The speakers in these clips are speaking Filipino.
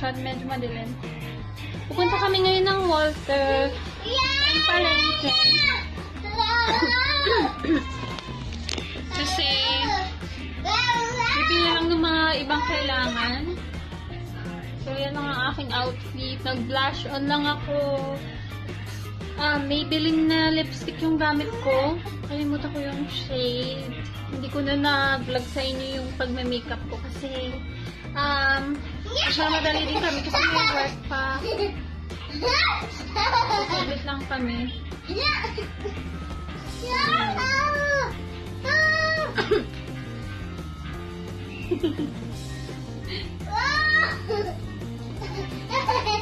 at medyo madilim. Pupunta kami ngayon ng Walter. Ang palengke. Kasi, bibili lang ng mga ibang kailangan. So, yan ang aking outfit. Nag-blush on lang ako. Ah, may biling na lipstick yung gamit ko. Kalimutan ko yung shade. Hindi ko na na-vlog sa inyo yung pagme-makeup ko kasi um, madali din kami kasi may work pa. Sabit lang kami.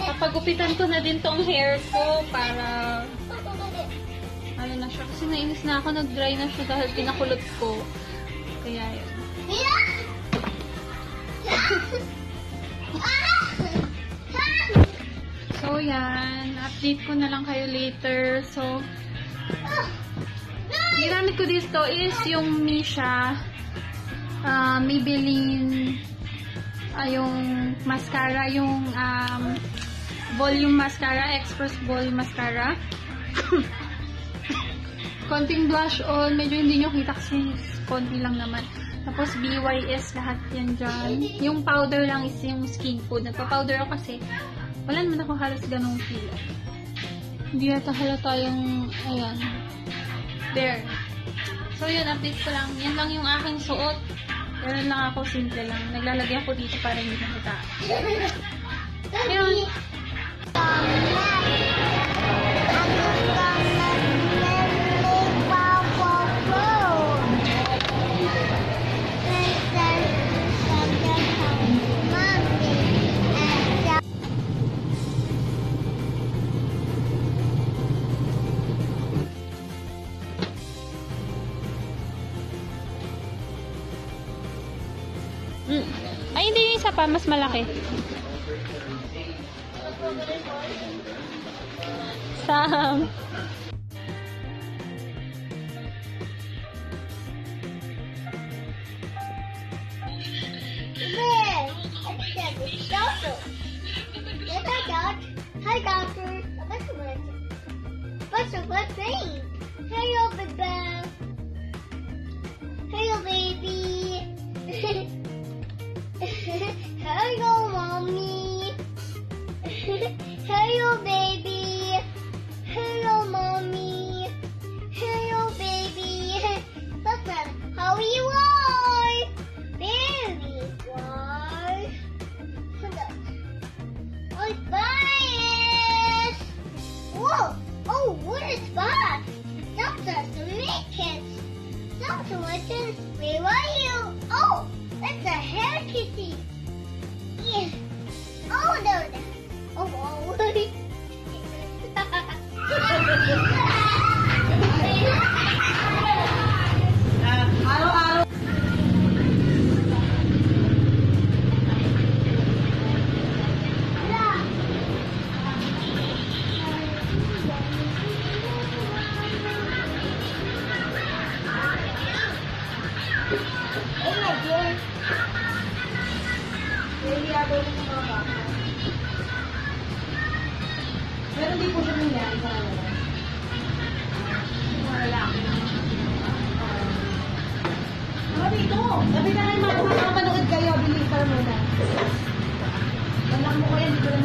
Papagupitan ko na din tong hair ko para ano na siya. Kasi nainis na ako, nag-dry na siya dahil pinakulot ko. Kaya yun. So yan, update ko na lang kayo later. So, ginamit ko dito is yung Misha uh, Maybelline uh, yung mascara, yung um, volume mascara, express volume mascara. Konting blush on, medyo hindi nyo kita kasi konti lang naman. Tapos BYS lahat yan dyan. Yung powder lang is yung skin food. Nagpa-powder ako kasi wala naman ako halos ganong feel. Hindi yata halata yung, ayan. There. So yun, update ko lang. Yan lang yung aking suot. Ganun lang ako, simple lang. Naglalagay ako dito para hindi makita. Yun. Mm. Ay, hindi yung isa pa. Mas malaki. Sam. Hi, doctor. What's the what thing? Hello, baby. Hello, baby. Hello, mommy. Hello, baby. Hello, mommy. Hello, baby. Listen, how you are? There you are. Oh, Spice! Whoa! Oh, what is that? Doctor, to make it. Doctor, listen, where are you? Oh, it's a hair kitty. Yeah. Oh no. Oh. oh. hello, hello. Thank you. Oh my God. Nahihiyago ko sa mga bata. Pero hindi po siya nangyari sa kanila. Mga lalaki. Mga dito! Sabi na kayo, mapanood kayo, bilis para muna. Anak mo ko yan, di ko na